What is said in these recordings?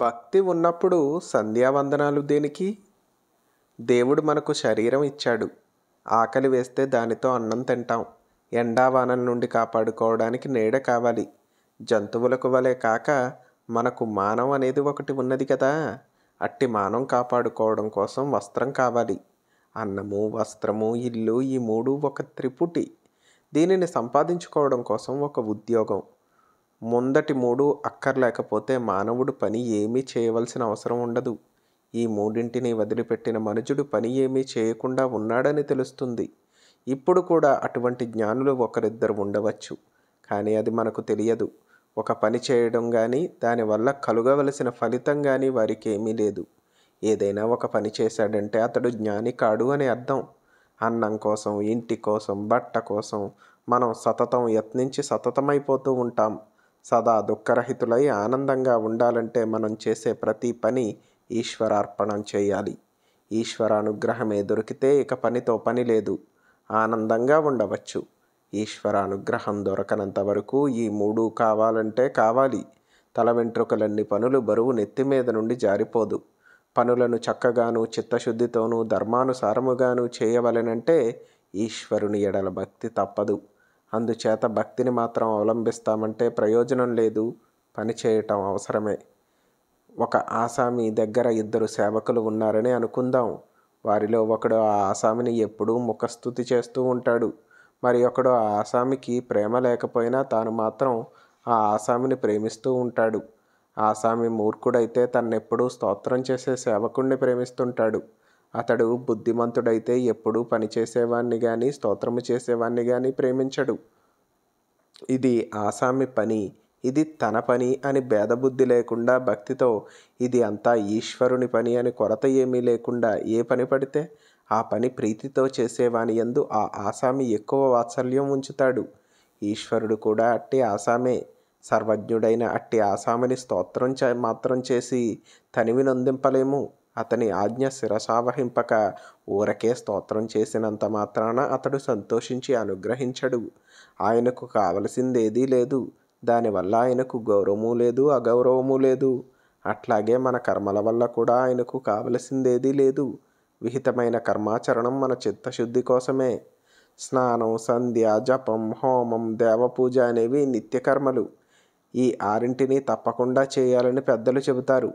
భక్తి ఉన్నప్పుడు సంధ్యావందనాలు దేనికి? దేవుడు మనకు శరీరం ఇచ్చాడు. ఆకలి వేస్తే దానితో అన్నం తింటాం. ఎండా వానల నుండి కాపాడుకోవడానికి నీడ కావాలి. జంతువులకు వలె కాక మనకు మానం అనేది ఒకటి ఉన్నది కదా. అట్టి మానం కాపాడుకోవడం కోసం వస్త్రం కావాలి. అన్నము వస్త్రము ఇల్లు ఈ మూడు ఒక త్రిపుటి. దీనిని సంపాదించుకోవడం కోసం ఒక ఉద్యోగం. ముందటి మూడు అక్కర్లేకపోతే మానవుడు పని ఏమీ చేయవలసిన అవసరం ఉండదు. ఈ మూడింటిని వదిలిపెట్టిన మనుషుడు పని ఏమీ చేయకుండా ఉన్నాడని తెలుస్తుంది. ఇప్పుడు కూడా అటువంటి జ్ఞానులు ఒకరిద్దరు ఉండవచ్చు. కానీ అది మనకు తెలియదు. ఒక పని చేయడం కానీ దానివల్ల కలుగవలసిన ఫలితం కానీ వారికి ఏమీ లేదు. ఏదైనా ఒక పని చేశాడంటే అతడు జ్ఞాని కాడు అని అర్థం. అన్నం కోసం ఇంటి కోసం బట్ట కోసం మనం సతతం యత్నించి సతతమైపోతూ ఉంటాం. సదా దుఃఖరహితులై ఆనందంగా ఉండాలంటే మనం చేసే ప్రతి పని ఈశ్వరార్పణం చేయాలి. ఈశ్వరానుగ్రహమే దొరికితే ఇక పనితో పని లేదు. ఆనందంగా ఉండవచ్చు. ఈశ్వరానుగ్రహం దొరకనంత వరకు ఈ మూడు కావాలంటే కావాలి. తల వెంట్రుకలన్ని పనులు బరువు నెత్తి మీద నుండి జారిపోదు. పనులను చక్కగాను చిత్తశుద్ధితోనూ ధర్మానుసారముగాను చేయవలెనంటే ఈశ్వరుని ఎడల భక్తి తప్పదు. అందుచేత భక్తిని మాత్రం అవలంబిస్తామంటే ప్రయోజనం లేదు పని చేయటం అవసరమే. ఒక ఆసామి దగ్గర ఇద్దరు సేవకులు ఉన్నారని అనుకుందాం. వారిలో ఒకడు ఆ ఆసామిని ఎప్పుడూ ముఖస్థుతి చేస్తూ ఉంటాడు. మరి ఒకడు ఆ ఆసామికి ప్రేమ లేకపోయినా తాను మాత్రం ఆ ఆసామిని ప్రేమిస్తూ ఉంటాడు. ఆసామి మూర్ఖుడైతే తన్నెప్పుడూ స్తోత్రం చేసే సేవకుణ్ణి ప్రేమిస్తుంటాడు. అతడు బుద్ధిమంతుడైతే ఎప్పుడూ పనిచేసేవాణ్ణి కానీ స్తోత్రము చేసేవాణ్ణి కానీ ప్రేమించడు. ఇది ఆసామి పని. ఇది తన పని అని భేదబుద్ధి లేకుండా భక్తితో ఇది అంతా ఈశ్వరుని పని అని కొరత ఏమీ లేకుండా ఏ పని పడితే ఆ పని ప్రీతితో చేసేవాని యందు ఆ ఆసామి ఎక్కువ వాత్సల్యం ఉంచుతాడు. ఈశ్వరుడు కూడా అట్టి ఆసామే. సర్వజ్ఞుడైన అట్టి ఆసామిని స్తోత్రం చే మాత్రం చేసి తనివి నొందింపలేము. అతని ఆజ్ఞ శిరసావహింపక ఊరకే స్తోత్రం చేసినంత మాత్రాన అతడు సంతోషించి అనుగ్రహించడు. ఆయనకు కావలసిందేదీ లేదు. దానివల్ల ఆయనకు గౌరవము లేదు అగౌరవము లేదు. అట్లాగే మన కర్మల వల్ల కూడా ఆయనకు కావలసిందేదీ లేదు. విహితమైన కర్మాచరణం మన చిత్తశుద్ధి కోసమే. స్నానం సంధ్య జపం హోమం దేవపూజ అనేవి నిత్యకర్మలు. ఈ ఆరింటిని తప్పకుండా చేయాలని పెద్దలు చెబుతారు.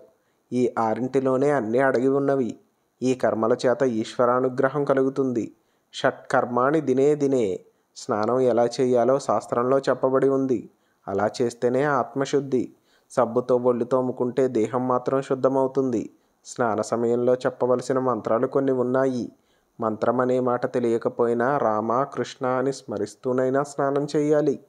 ఈ ఆరింటిలోనే అన్నీ అడిగి ఉన్నవి. ఈ కర్మల చేత ఈశ్వరానుగ్రహం కలుగుతుంది. షట్కర్మాణి దినే దినే స్నానం ఎలా చేయాలో శాస్త్రంలో చెప్పబడి ఉంది. అలా చేస్తేనే ఆత్మశుద్ధి. సబ్బుతో ఒళ్ళు తోముకుంటే దేహం మాత్రం శుద్ధమవుతుంది. స్నాన సమయంలో చెప్పవలసిన మంత్రాలు కొన్ని ఉన్నాయి. మంత్రం అనే మాట తెలియకపోయినా రామ కృష్ణ అని స్మరిస్తూనైనా స్నానం చేయాలి.